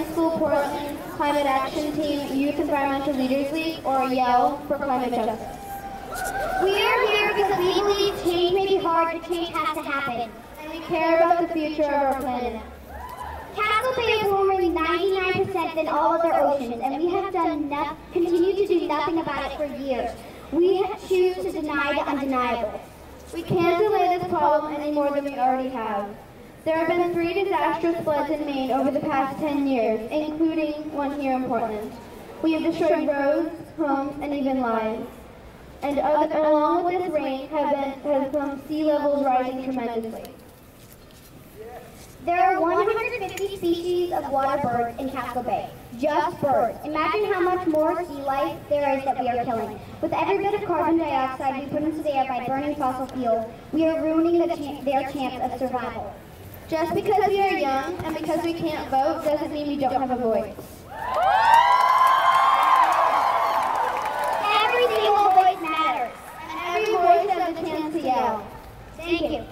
Friends School Portland Climate Action Team Youth Environmental Leaders League, or YELL, for climate justice. We are here because we believe change may be hard, but change has to happen. And we care about the future of our planet. Casco Bay is warming 99% than all other oceans, and we have done no- continued to do nothing about it for years. We choose to deny the undeniable. We can't delay this problem any more than we already have. There have been three disastrous floods in Maine over the past 10 years, including one here in Portland. We have destroyed roads, homes, and even lives. And other, along with this rain have been has come sea levels rising tremendously. There are 150 species of water birds in Casco Bay. Just birds. Imagine how much more sea life there is that we are killing. With every bit of carbon dioxide we put into the air by burning fossil fuels, we are ruining the chan- their chance of survival. Just because we are young and because we can't vote doesn't mean we don't have a voice. Every single voice matters, and every voice has a chance to yell. Thank you.